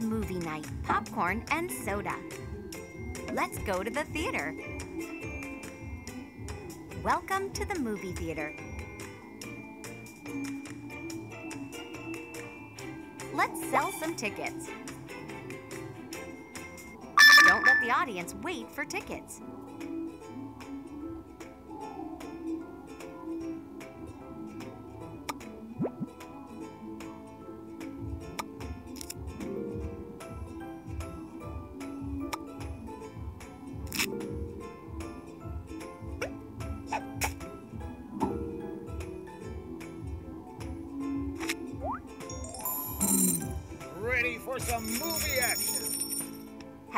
Movie night, popcorn and soda. Let's go to the theater. Welcome to the movie theater. Let's sell some tickets. Don't let the audience wait for tickets.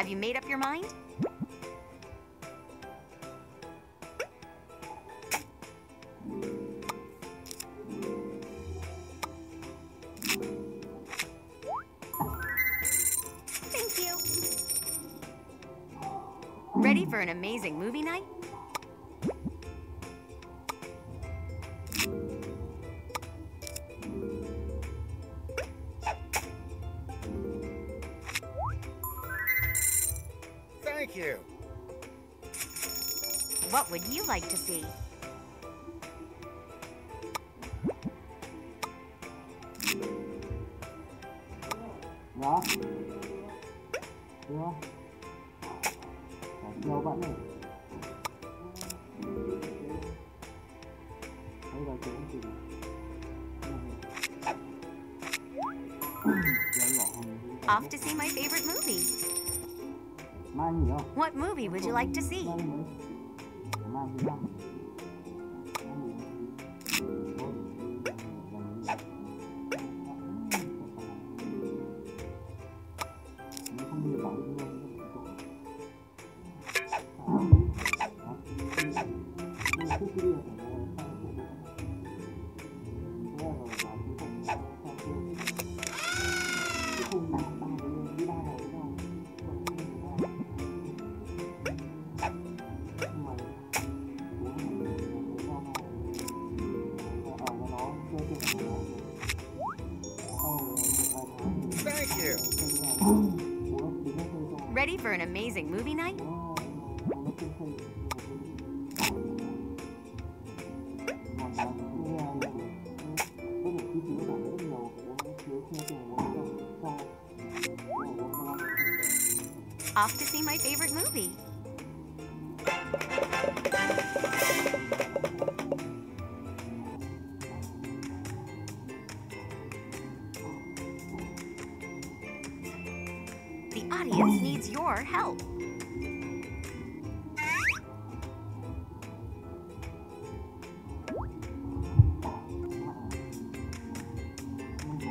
Have you made up your mind? Thank you. Ready for an amazing movie night? Thank you. What would you like to see? Đó Chưa Đã chiều bạn này Đây là chỗ gì Off to see my favorite movie. Mai nghỉ không? What movie would you like to see? Ready for an amazing movie night? Off to see my favorite movie. Audience needs your help.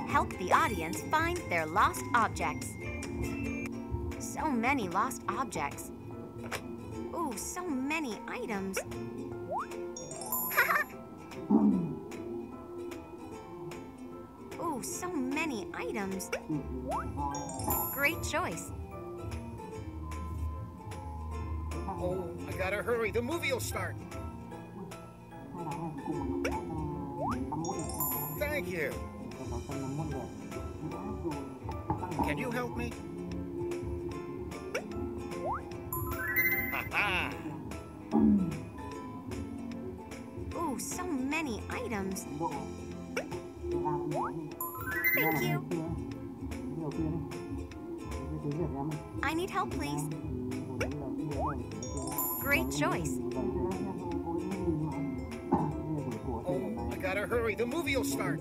Help the audience find their lost objects. So many lost objects. Ooh, so many items. Items. Mm-hmm. Great choice. Oh, I gotta hurry. The movie will start. Thank you. Can you help me? Ha ha! Ooh, so many items. Thank you. I need help, please. Great choice. Oh, I gotta hurry. The movie will start.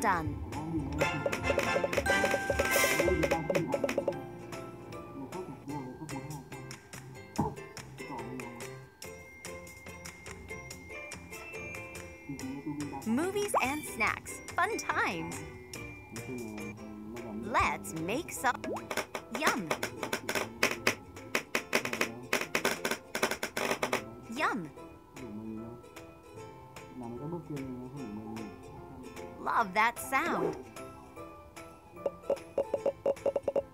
Done. Movies and snacks. Fun times. Let's make some. Yum. Love that sound.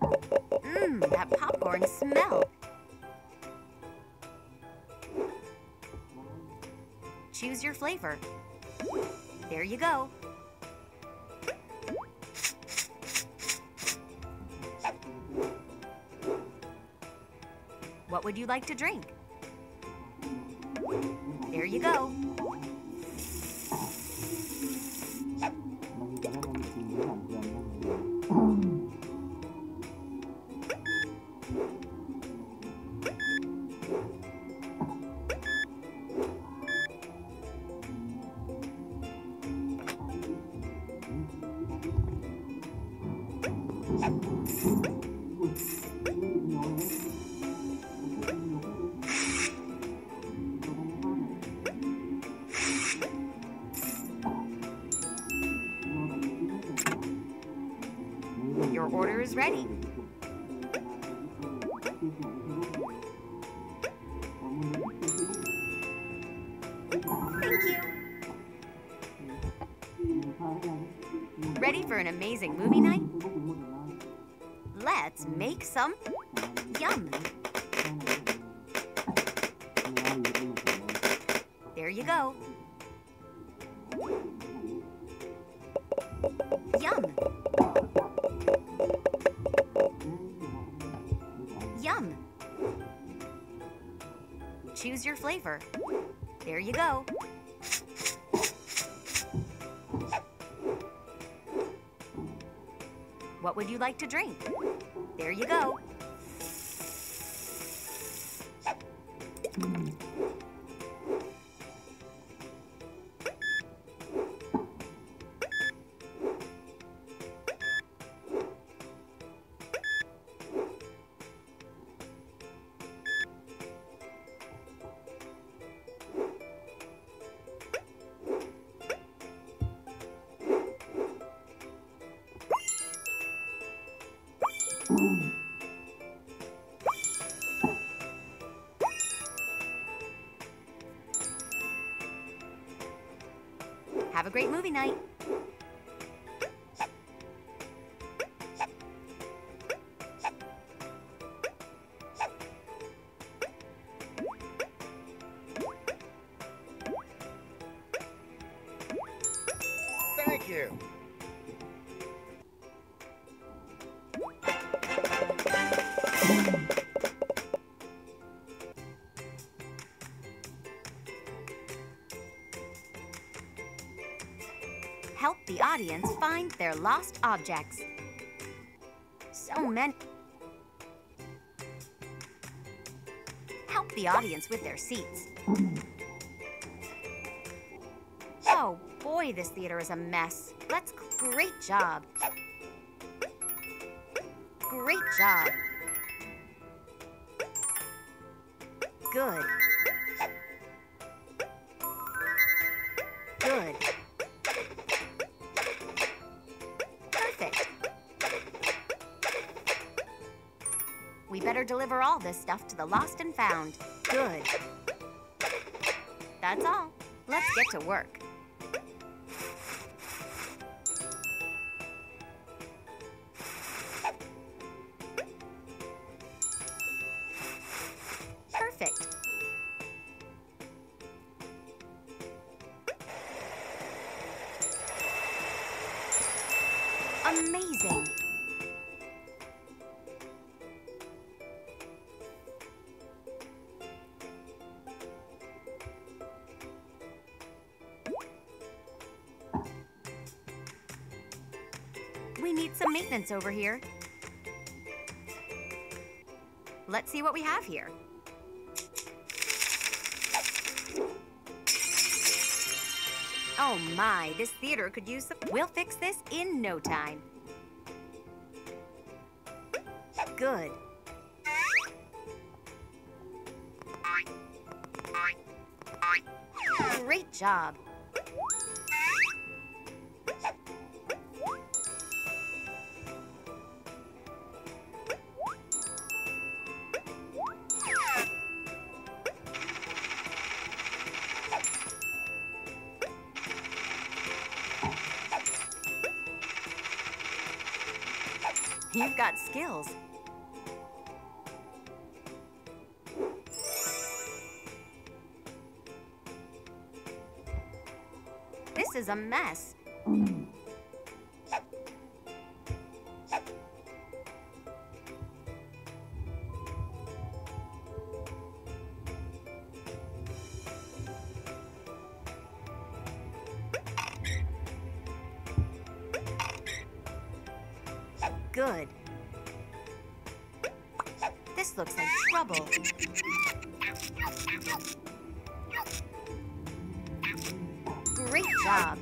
Mmm, that popcorn smell. Choose your flavor. There you go. What would you like to drink? There you go. Is ready. Thank you. Ready for an amazing movie night? Let's make some yum. There you go. Choose your flavor. There you go. What would you like to drink? There you go. Have a great movie night. Thank you. Help the audience find their lost objects. So many. Help the audience with their seats. Oh boy, this theater is a mess. Let's. Great job. Great job. Good. Good. Deliver all this stuff to the lost and found. Good. That's all. Let's get to work. Some maintenance over here. Let's see what we have here. Oh my, this theater could use some. We'll fix this in no time. Good. Great job. Got skills. This is a mess. Good. Looks like trouble. Great job.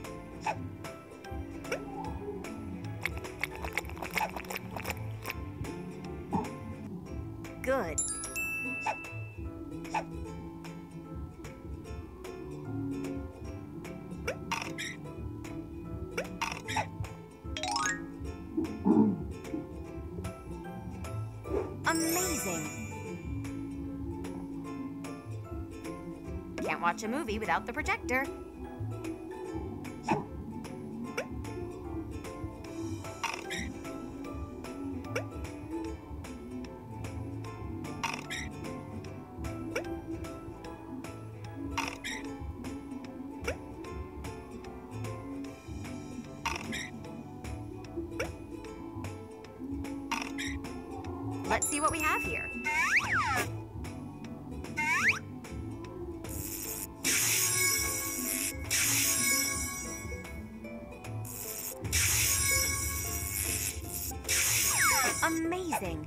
Watch a movie without the projector. Amazing.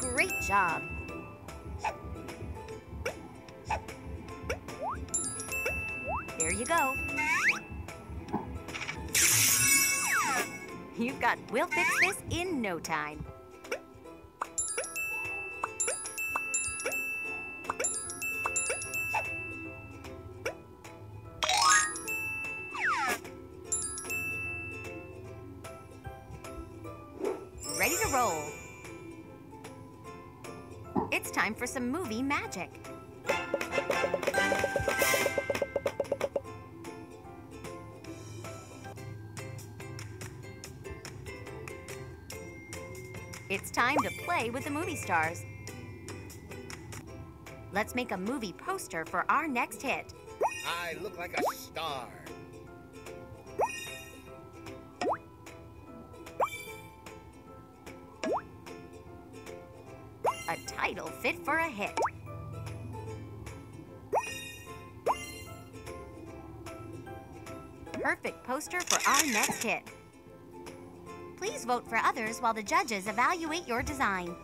Great job. Here you go. You've got, we'll fix this in no time. Ready to roll. It's time for some movie magic. Play with the movie stars. Let's make a movie poster for our next hit. I look like a star. A title fit for a hit. Perfect poster for our next hit. Please vote for others while the judges evaluate your design.